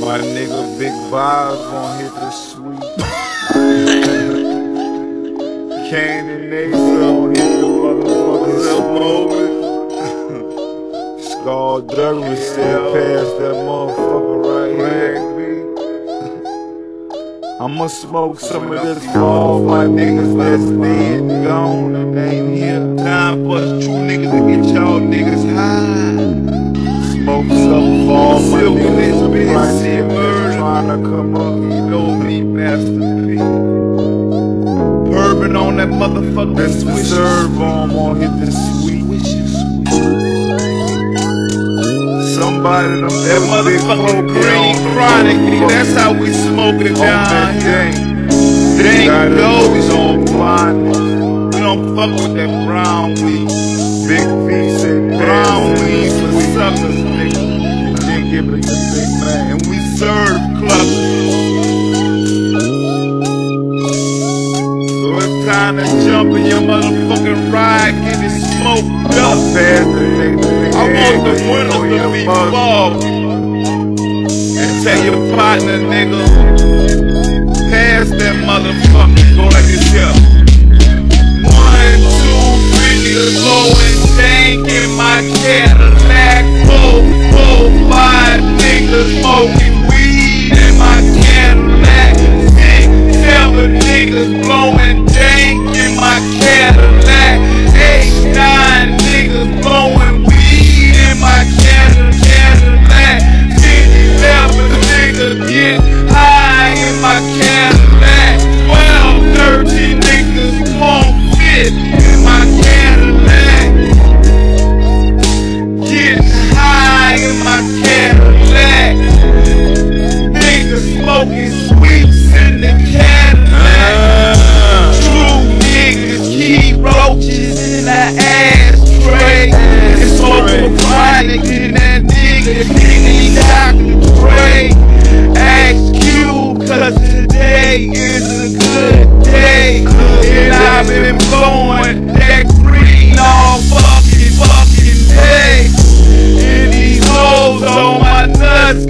My nigga Big Bob gon' hit the sweet. Kane and Nate gon' hit the motherfucking smoke. Skull Douglas still pass that motherfucker right here. I'ma smoke some of this for my niggas that's dead and gone and ain't here. Time for us true niggas to get y'all niggas high. Smoke some for all my Silk in this niggas bitch, right see here murder. trying to come up. You know me, Master P. Bourbon on that motherfucker. Swish. serve on, gonna hit the sweet. Somebody them That motherfucking green on- chronic. That's how we smoke it on down here. Dang Got goes on blind. We don't fuck with that brown weed. Big piece and Brown weed for suckers, give it to big man. And we serve club. So it's time to jump in your motherfucking ride, get it smoked up. I want the winners to be foggy. And tell your partner, nigga, pass that motherfucker. Go like this here.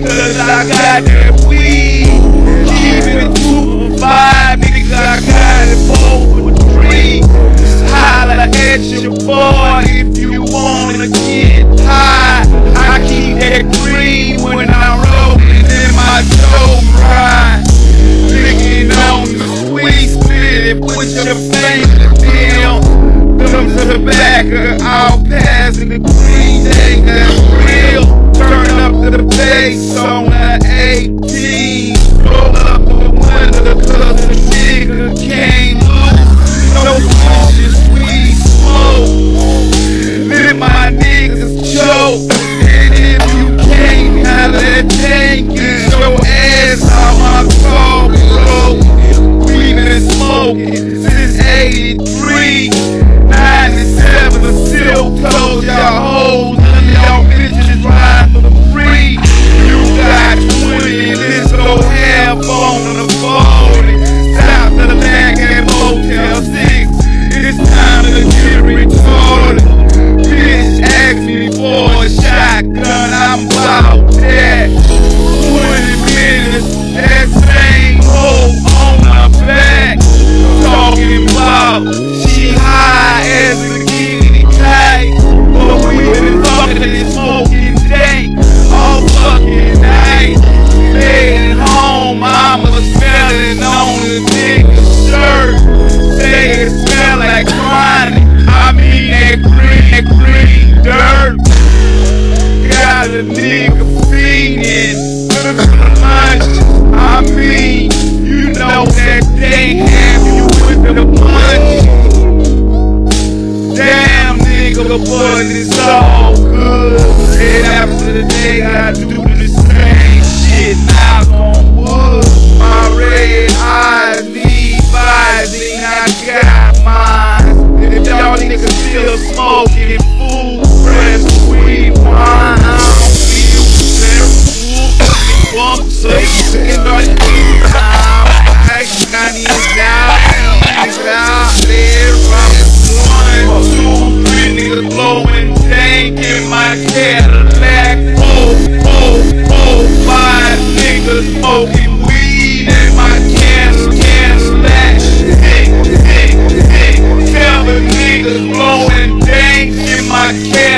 Cause I got that weed. Keep it two five, niggas, I got it four three. Holla at your boy if you wanna get high. I keep that green when I'm rolling in my dope ride. Licking on the sweet spit, put your finger down. Come to the back of our pass in the green bass on the 18. But it's all good. And after the day I do the same shit, knock on wood. My red eyes need vising, I got mine. If y'all niggas still smoking food, fresh weed, wine, I don't feel that whoop, so you can know I got blowing dank in my Cadillac. Oh, oh, oh, five niggas smoking weed in my Cadillac. Hey, hey, hey, seven niggas blowing dank in my Cadillac.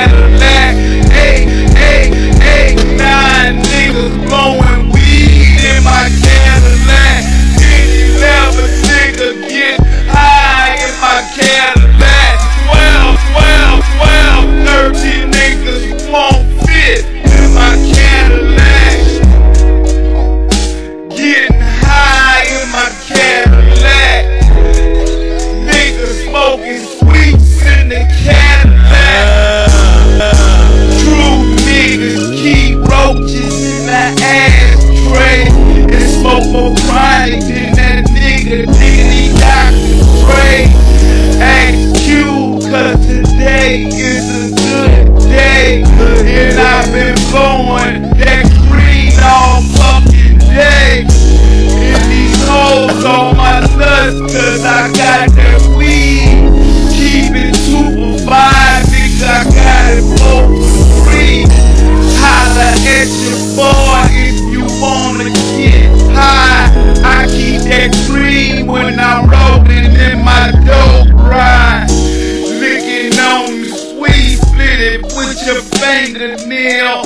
the nail.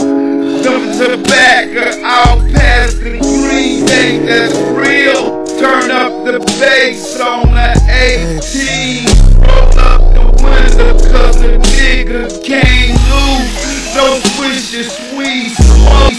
Dumping tobacco out past the green thing that's real. Turn up the bass on the 18. Roll up the window cause the nigga can't lose. No swishes, sweet, smoke.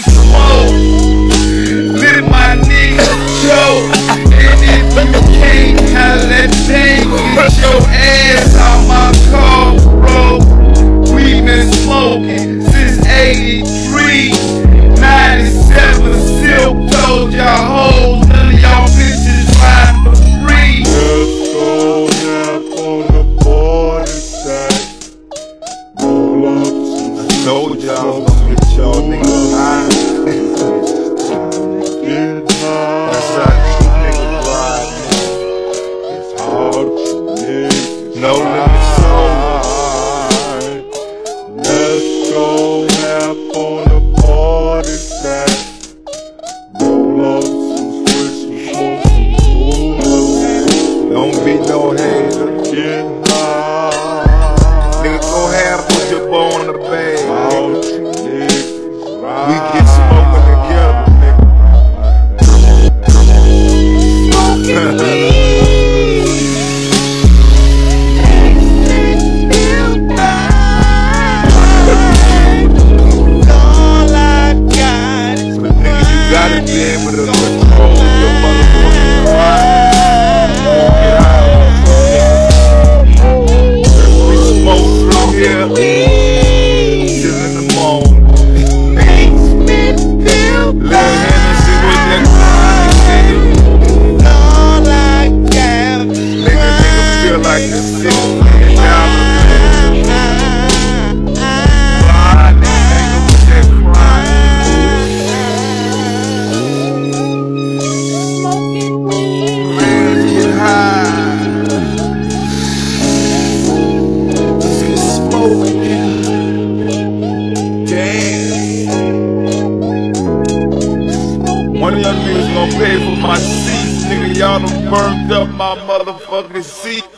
Don't be no hater, yeah. Niggas gon' have to put your bow on the bag. Young niggas gon' pay for my seats. Nigga, y'all done burned up my motherfucking seat.